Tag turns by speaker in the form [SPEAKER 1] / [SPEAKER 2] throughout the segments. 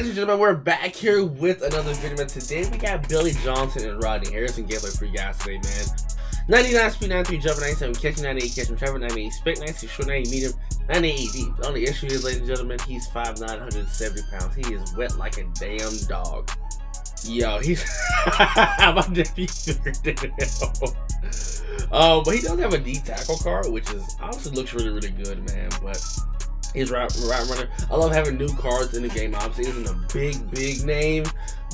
[SPEAKER 1] ladies and gentlemen, we're back here with another video. And Today we got Billy Johnson and Rodney Harrison gameplay for you guys today, man. 99 speed, 93 jumping, 97 catching, 98 catching, traffic, 98 spec, 96 short, 90 medium, 98 deep. The only issue is, ladies and gentlemen, he's 5'9", 170 pounds. He is wet like a damn dog. Yo, he's my debut Um, but he does have a D tackle card, which is honestly looks really, really good, man. But He's right, right runner. I love having new cards in the game. Obviously, isn't a big, big name,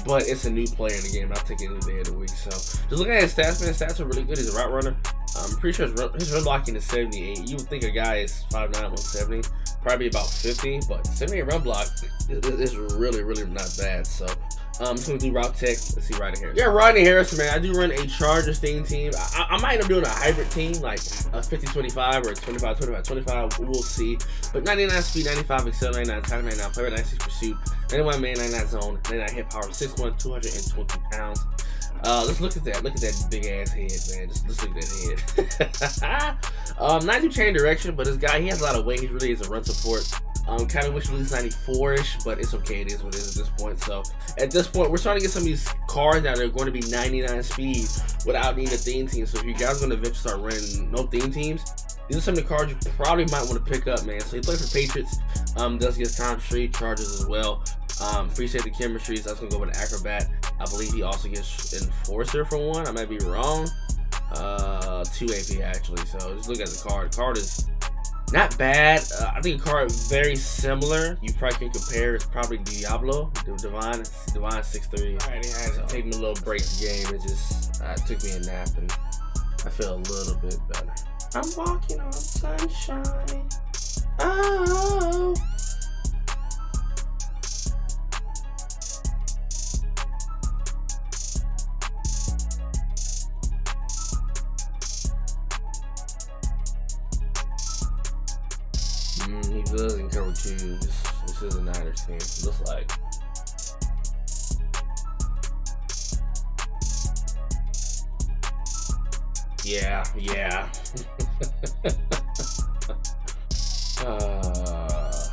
[SPEAKER 1] but it's a new player in the game. I'll take it any day of the week. So, just looking at his stats, man, his stats are really good. He's a route runner. I'm pretty sure his run, his run blocking is 78. You would think a guy is 5'9", 170, probably about 50, but 78 run block is really, really not bad. So, um, just gonna do route tech. Let's see right here. Yeah, Rodney Harrison, man. I do run a Chargers theme team. I, I, might end up doing a hybrid team, like a 50-25 or 25-25-25. We'll see. But 99 speed, 95 excel, 99 time, 99 player, 96 pursuit, 91 man, 99 zone, 99 hit power, 6'1", 220 pounds. Uh, let's look at that. Look at that big ass head, man. Just let's look at that head. um, not too chain direction, but this guy he has a lot of weight. He really is a run support. Um, kind of wish release 94-ish, but it's okay. It is what it is at this point. So at this point, we're starting to get some of these cars that are going to be 99 speed without needing a theme team. So if you guys are going to eventually start running no theme teams, these are some of the cards you probably might want to pick up, man. So he plays for Patriots. Um, does get time street charges as well. Um, free safety chemistries. That's gonna go with Acrobat. I believe he also gets Enforcer for one. I might be wrong. Uh, two AP actually. So just look at the card. The card is not bad. Uh, I think a card very similar. You probably can compare. It's probably Diablo, the Divine, Divine six three. Alright, it has so. taken a little break the game. It just uh, took me a nap and I feel a little bit better. I'm walking on sunshine. Oh. In. This, is a Niners team. Looks like. Yeah, yeah. uh,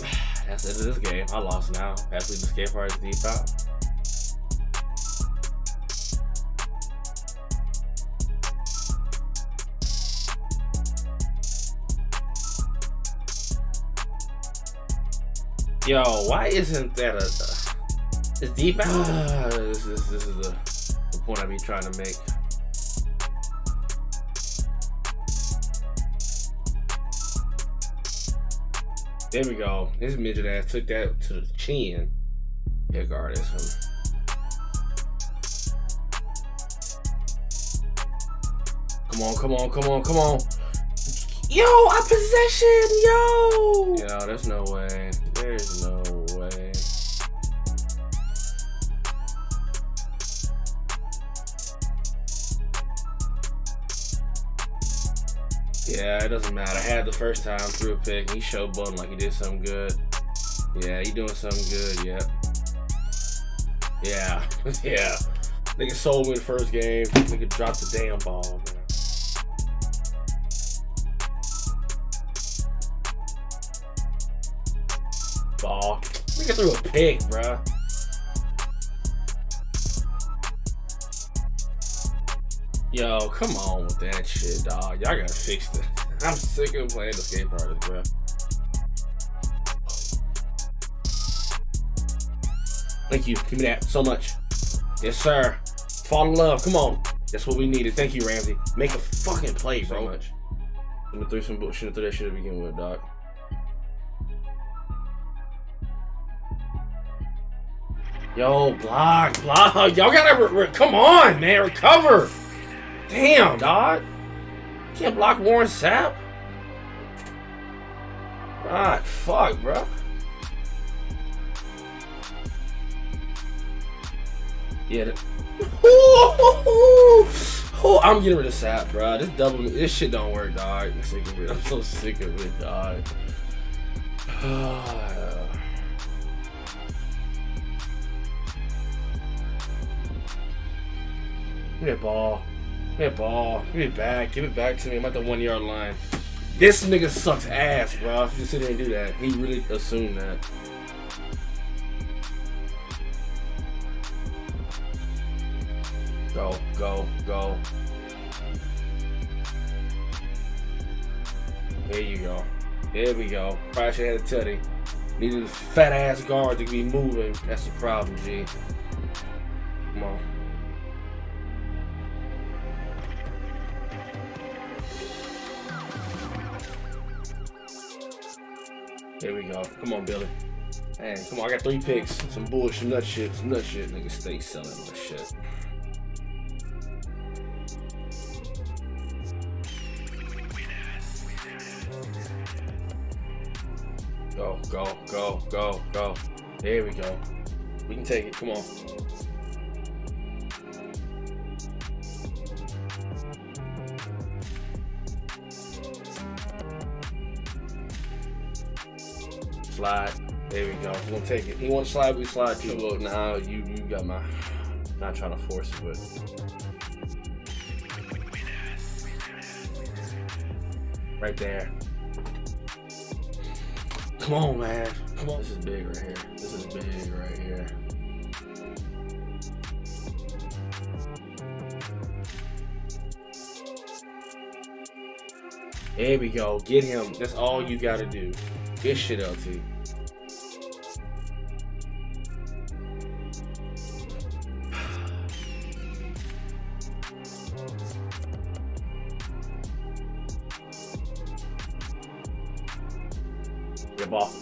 [SPEAKER 1] that's it. for This game, I lost now. Skate part is deep out. Yo, why isn't that a, is deep out? this, this, this is the, the point I be trying to make. There we go. This midget ass took that to the chin. Yeah, guard is him. Come on, come on, come on, come on. Yo, I possession, yo. Yo, there's no way. There's no way. Yeah, it doesn't matter. I had the first time through a pick. He showed button like he did something good. Yeah, he doing something good. Yep. Yeah. yeah. Nigga sold me the first game. Nigga dropped the damn ball, man. Nigga threw a pick, bruh. Yo, come on with that shit, dog. Y'all gotta fix this. I'm sick of playing the skate parties, bro. Thank you. Give me that so much. Yes, sir. Fall in love. Come on. That's what we needed. Thank you, Ramsey. Make a fucking play, bro. So much. Let me throw some bullshit through that shit to begin with, dog. Yo, block, block. Y'all gotta come on, man. Recover. Damn, dog. Can't block Warren Sapp. God, fuck, bro. Yeah. Oh, I'm getting rid of Sapp, bro. This double, this shit don't work, dog. I'm sick of it. I'm so sick of it, dog. Give me a ball. Give me a ball. Give it back. Give it back to me. I'm at the one yard line. This nigga sucks ass, bro. If you sit there and do that, he really assumed that. Go, go, go. There you go. There we go. Probably should have had a teddy. Needed a fat ass guard to be moving. That's the problem, G. Come on. Go. Come on, Billy. Hey, come on. I got three picks. Some bullshit, nut shit, some nut shit. Nigga, stay selling my shit. Go, go, go, go, go. There we go. We can take it. Come on. Slide. There we go. We're gonna take it. He wants slide, we slide too. Look, now you you got my not trying to force it, but right there. Come on, man. Come on. This is big right here. This is big right here. There we go. Get him. That's all you gotta do. Get shit, LT. Ball.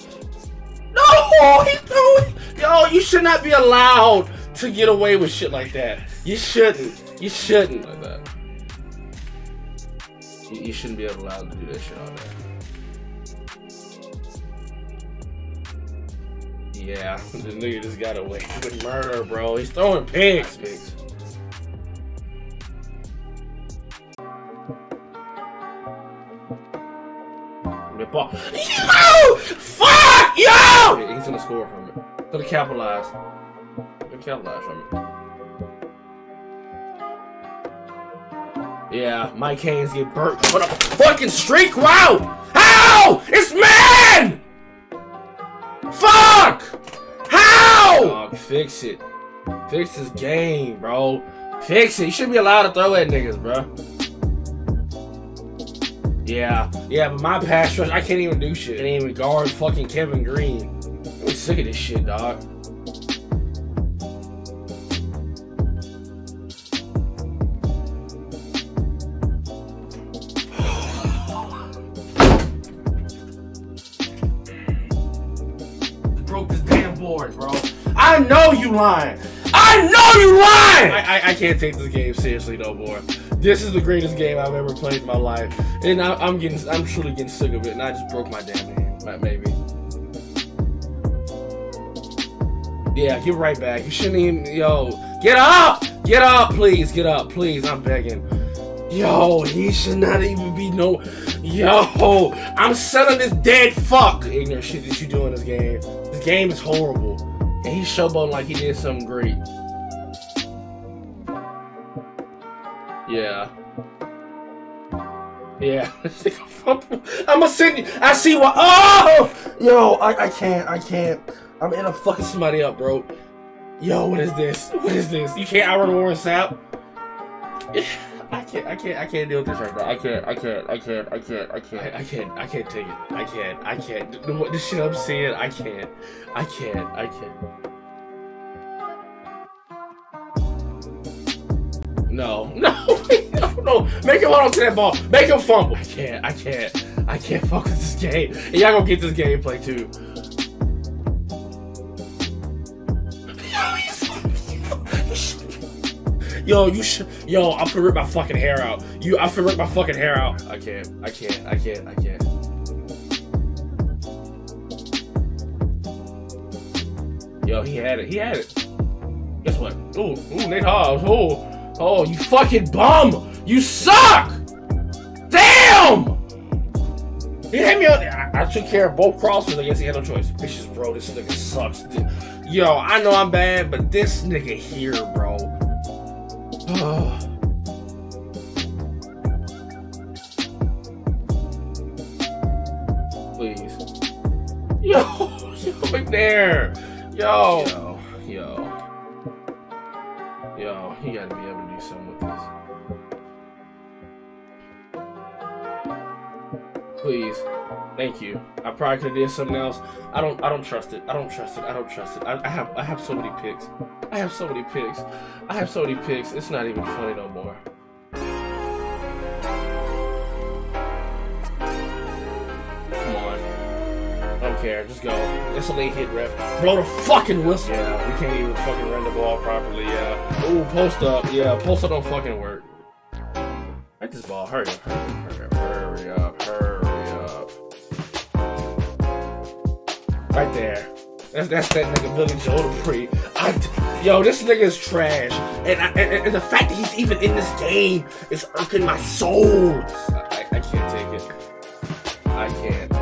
[SPEAKER 1] No! He threw it! Yo, you should not be allowed to get away with shit like that. You shouldn't. You shouldn't. Like that. You, you shouldn't be allowed to do that shit all day. Yeah, the nigga just got away with murder, bro. He's throwing pigs. pigs. Yo! Fuck! Yo! He's gonna score from it. Gonna capitalize. Gonna capitalize from it. Yeah, Mike Haynes get burnt. What a fucking streak route! How? It's man! Fuck! Dog, fix it. Fix this game, bro. Fix it. You should be allowed to throw at niggas, bro. Yeah, yeah, my pass rush, I can't even do shit. I can't even guard fucking Kevin Greene. I'm sick of this shit, dog. Know you lying. I know you lying. I, I, I can't take this game seriously no more. This is the greatest game I've ever played in my life, and I, am getting, I'm truly getting sick of it. And I just broke my damn hand, maybe. Yeah, get right back. You shouldn't even, yo, get up, get up, please, get up, please. I'm begging. Yo, he should not even be no. Yo, I'm selling this dead fuck. Ignorant shit that you do in this game. This game is horrible, and he's showboating like he did something great. Yeah. Yeah. I'm gonna send you. I see what. Oh! Yo, I, I can't. I can't. I'm in a fucking somebody up, bro. Yo, what is this? What is this? You can't outrun Warren Sapp? I can't. I can't. I can't deal with this right now. I can't. I can't. I can't. I can't. I can't. I can't. I can't take it. I can't. I can't. The, the shit I'm seeing. I can't. I can't. I can't. No, no, no, no. Make him hold on to that ball. Make him fumble. I can't, I can't, I can't focus this game. Y'all gonna get this gameplay too. Yo, you should. Yo, I'm gonna rip my fucking hair out. You, I'm gonna rip my fucking hair out. I can't. I can't. I can't. I can't. Yo, he had it. He had it. Guess what? Ooh, ooh, Nate Hobbs. Ooh. Oh, you fucking bum! You suck! Damn! He hit me up. I, I, took care of both crosses. I guess he had no choice. Bitches, bro, this nigga sucks. Yo, I know I'm bad, but this nigga here, bro. Please. Yo, yo, right there. Yo. Yo, yo. Thank you. I probably could have did something else. I don't I don't trust it. I don't trust it. I don't trust it. I, I have I have so many picks. I have so many picks. I have so many picks. It's not even funny no more. Come on. I don't care. Just go. It's a late hit ref. Blow the fucking whistle. Yeah, we can't even fucking run the ball properly. Yeah. Ooh, post up. Yeah, post up don't fucking work. Right this ball. Hurry up. Hurry up. Right there. That's, that's that nigga Billy Joe DuPree. I, yo, this nigga is trash. And, I, and, and the fact that he's even in this game is irking my soul. I, I can't take it. I can't.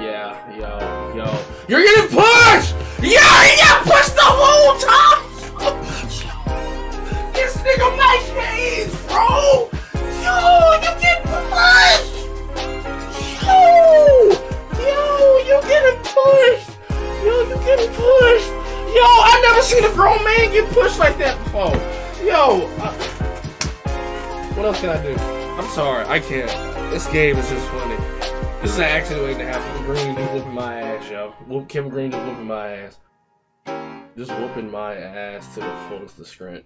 [SPEAKER 1] Yeah, yo, yo. You're getting pushed! Yeah, he got pushed the whole time! Man get pushed like that before. Yo, uh, what else can I do? I'm sorry, I can't. This game is just funny. This is an accident waiting to happen. Greene just whooping my ass, yo. Whoop, Kevin Greene just whooping my ass. Just whooping my ass to the fullest extent.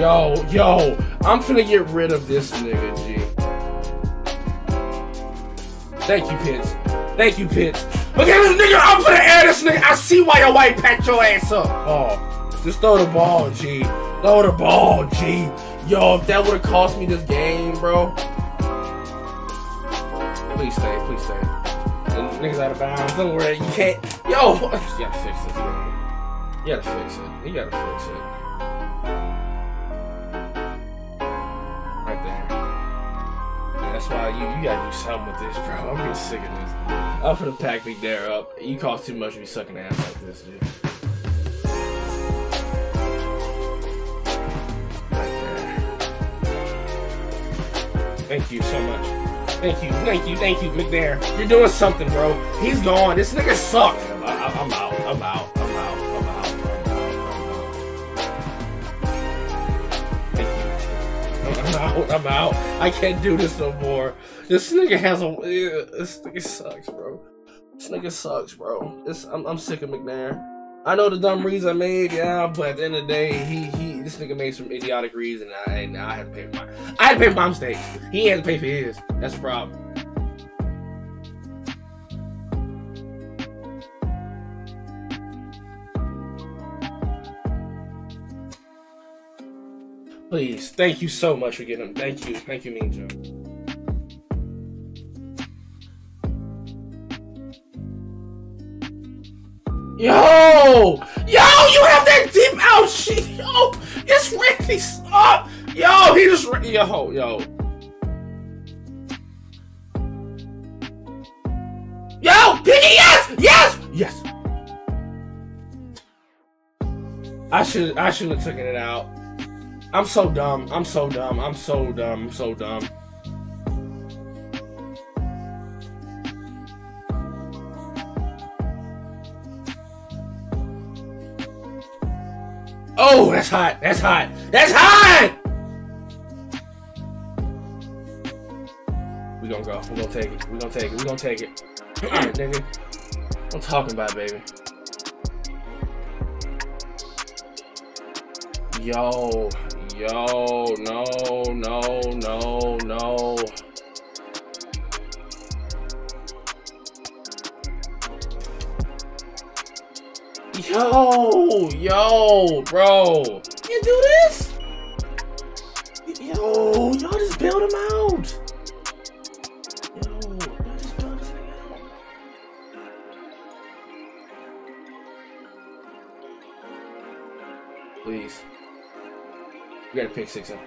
[SPEAKER 1] Yo, yo, I'm finna get rid of this nigga, G. Thank you, Pitts. Thank you, Pitts. Look at this nigga, I'm finna air this nigga. I see why your white packed your ass up. Oh, just throw the ball, G. Throw the ball, G. Yo, if that would've cost me this game, bro. Please stay, please stay. The niggas out of bounds. Don't worry, you can't. Yo, you gotta fix this. You gotta fix it. You gotta fix it. That's why you you gotta do something with this, bro. I'm getting sick of this. I'm gonna pack me there up. You cost too much to be sucking ass like this, dude. Thank you so much. Thank you, thank you, thank you, McNair. You're doing something, bro. He's gone. This nigga sucks. I'm out. I'm out. I'm out. I'm out. I'm out. I'm out. Thank you. I'm out. I'm out. I can't do this no more. This nigga has a. This nigga sucks, bro. This nigga sucks, bro. This I'm, I'm sick of McNair. I know the dumb reason I made, yeah, but at the end of the day, he he this nigga made some idiotic reads, and I and I had to pay for my I had to pay for my mistakes. He had to pay for his. That's the problem. Please, thank you so much for getting them. Thank you, thank you, Mean Joe. Yo! Yo, you have that deep out shit! Yo! It's Randy Stop! Yo, he just yo, yo. Yo! Piggy, yes! Yes! Yes! I should I shouldn't have taken it out. I'm so dumb. I'm so dumb. I'm so dumb. I'm so dumb. Oh, that's hot. That's hot. That's hot. We gonna go. We gonna take it. We gonna take it. We gonna take it. Nigga. I'm talking about, baby. Yo, yo, no, no, no, no. Yo, yo, bro. You do this? You gotta pick six up.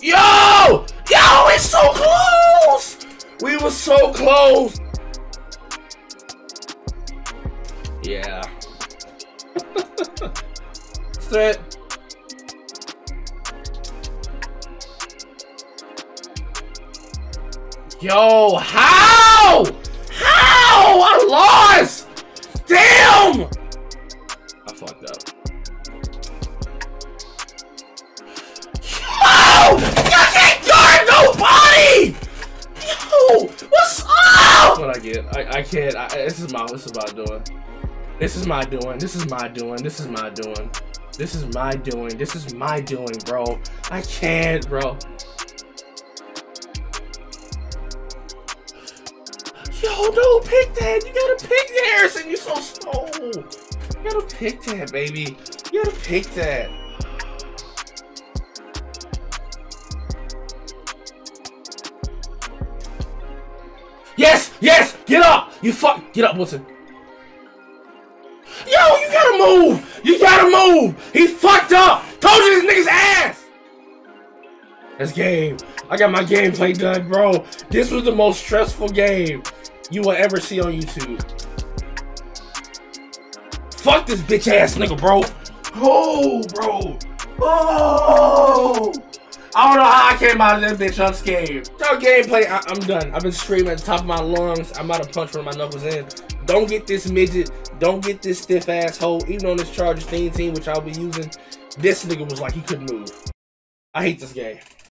[SPEAKER 1] Yo! Yo, it's so close! We were so close. Yeah. Threat. Yo, how? How? I lost! Damn! I fucked up. Yo! You can't guard nobody! Yo! What's up? What I get? I, I can't. I, this is my. This is my doing. This is my doing. This is my doing. This is my doing. This is my doing. This is my doing, bro. I can't, bro. Yo, no, pick that. You gotta pick that, Harrison. You're so slow. You gotta pick that, baby. You gotta pick that. Yes, yes, get up. You fuck, get up, Wilson. Yo, you gotta move. You gotta move. He fucked up. Told you this nigga's ass. That's game. I got my gameplay done, bro. This was the most stressful game you will ever see on YouTube. Fuck this bitch ass nigga, bro. Oh, bro. Oh. I don't know how I came out of this bitch unscathed. No gameplay, I am done. I've been screaming at the top of my lungs. I'm about to punch one of my knuckles in. Don't get this midget. Don't get this stiff asshole. Even on this Chargers theme team, which I'll be using, this nigga was like he couldn't move. I hate this game.